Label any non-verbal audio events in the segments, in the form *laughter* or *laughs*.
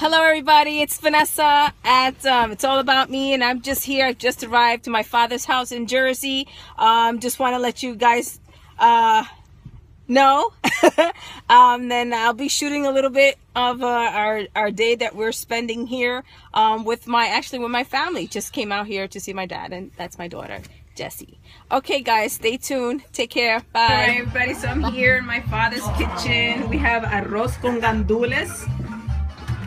Hello, everybody. It's Vaneza at um, It's All About Me, and I'm just here. I just arrived to my father's house in Jersey. Um, just want to let you guys uh, know. *laughs* um, then I'll be shooting a little bit of uh, our our day that we're spending here um, with my actually with my family. Just came out here to see my dad, and that's my daughter. Jesse. Okay, guys, stay tuned. Take care. Bye. Right, everybody. So I'm here in my father's kitchen. We have arroz con gandules.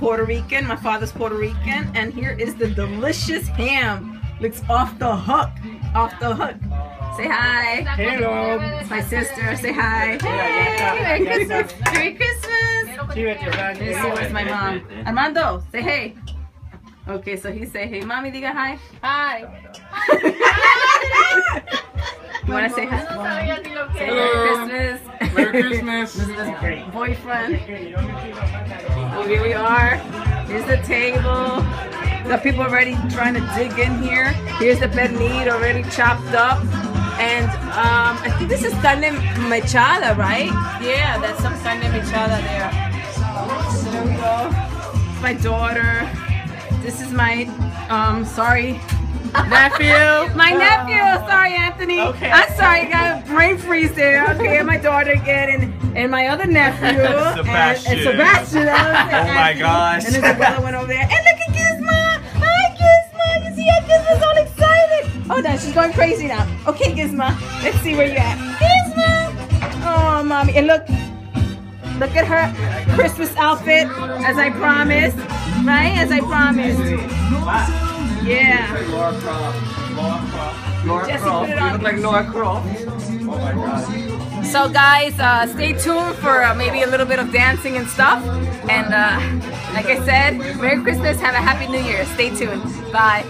Puerto Rican. My father's Puerto Rican. And here is the delicious ham. Looks off the hook. Off the hook. Say hi. Hello. It's my sister. Say hi. Hey, Merry Christmas. Merry Christmas. Let me see where's my mom. Armando, say hey. Okay, so he say hey. Mommy, diga hi. Hi. you want to say hi? Say Hello. Merry Christmas. Merry Christmas. *laughs* this is his boyfriend. Here we are. Here's the table. The people already trying to dig in here. Here's the pernil already chopped up. And um, I think this is carne mechada, right? Yeah, that's some carne mechada there. There we go. My daughter. This is my, um, sorry, nephew. My nephew. Sorry, Anthony. Okay. I'm sorry, I got a brain freeze there. Okay, and my daughter again, and, and my other nephew. *laughs* And, Sebastian. and Sebastian. I Oh my gosh. And then the brother went over there. And look at Gizmo. Hi, Gizmo. You see how Gizmo's all excited? Oh, no, she's going crazy now. Okay, Gizmo. Let's see where you at. Gizmo. Oh, mommy. And look. Look at her Christmas outfit, as I promised. Right? As I promised. Yeah. Laura Croft. Laura Croft. Laura Jesse, Croft. put it You on. look like Laura Croft. Oh my god. So guys, uh, stay tuned for uh, maybe a little bit of dancing and stuff. And uh, like I said, Merry Christmas, have a Happy New Year. Stay tuned. Bye.